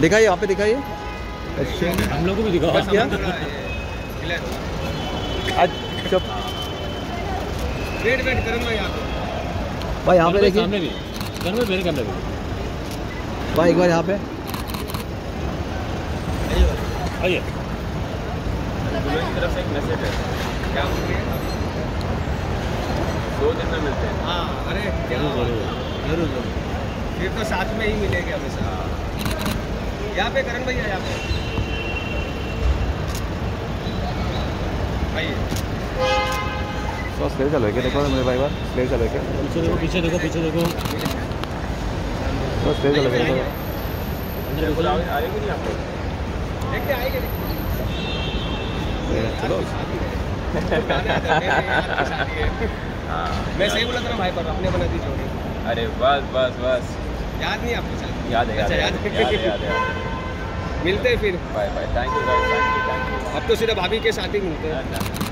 दिखाइए यहाँ पे दिखाइए। हम लोग को भी दिखाओ। क्या? अच्छा वेट वेट करण भाई यहाँ पे भाई यहाँ पे देखिए। सामने भी? करण भाई मेरे कैमरे में भाई एक बार यहाँ पे। आइए। तरफ़ से एक मैसेज है क्या बोल रही दो दिन में मिलते हैं हाँ अरे क्या? ज़रूर ज़रूर। ज़रूर ज़रूर। फिर तो साथ में ही मिलेंगे हमेशा। यहाँ पे करण भैया यहाँ पे। आइए। बस स्लेव चलो क्या देखो मेरे भाई बार स्लेव चलो क्या पीछे देखो पीछे देखो पीछे देखो। बस स्लेव चलो क्या देखो अंदर बिल्कुल देखो आ- आएँगे नहीं आपको देखते आएँगे चलो। हाँ मैं सही बोला था ना भाई पर अपने बना दी जोड़ी अरे बस बस बस। याद नहीं आपको याद है याद अच्छा, है याद है। मिलते हैं फिर। Bye bye thank you thank you thank you अब तो सिर्फ़ भाभी के साथ ही मिलते हैं। डन।